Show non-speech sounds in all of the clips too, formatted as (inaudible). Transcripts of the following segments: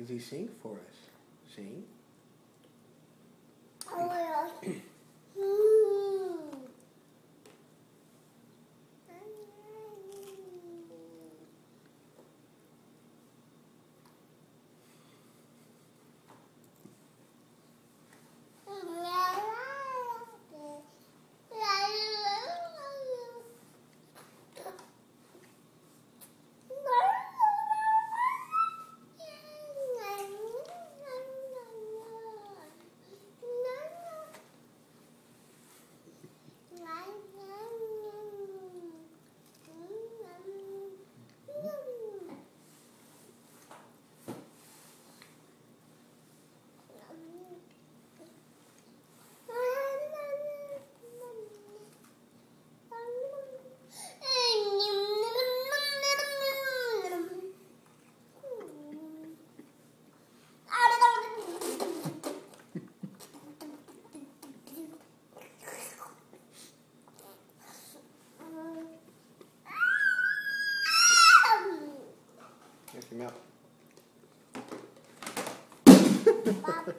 Is he sing for us? Sing. Him out. (laughs)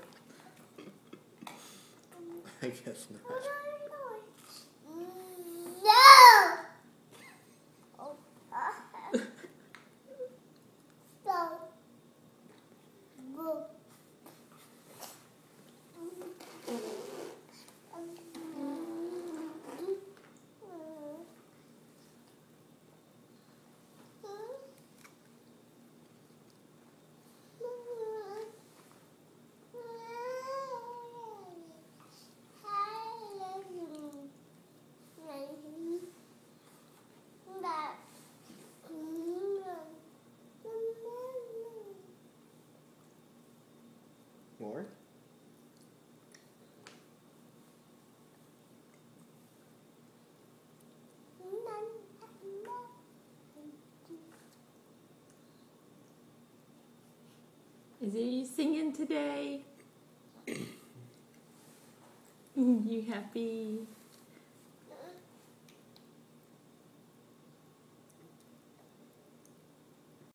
I guess not. Is you singing today? (coughs) you happy?